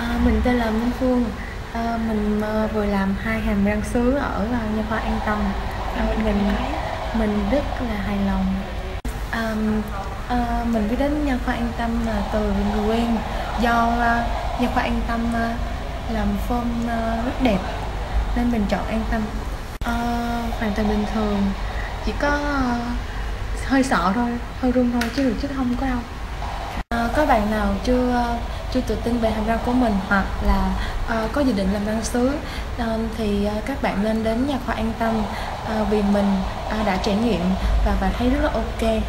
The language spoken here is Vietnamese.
À, mình tên là Minh Phương. À, mình à, vừa làm hai hàm răng sứ ở à, nha khoa An Tâm. À, mình mình rất là hài lòng. À, à, mình biết đến nha khoa An Tâm là từ người quen do à, nha khoa An Tâm à, làm form à, rất đẹp nên mình chọn An Tâm. À, hoàn toàn bình thường. Chỉ có à, hơi sợ thôi hơi run thôi chứ được chứ không có đâu. À, có bạn nào chưa à, chưa tự tin về hàm răng của mình hoặc là uh, có dự định làm răng sứ. Uh, thì uh, các bạn nên đến nhà khoa an tâm uh, vì mình uh, đã trải nghiệm và và thấy rất là ok.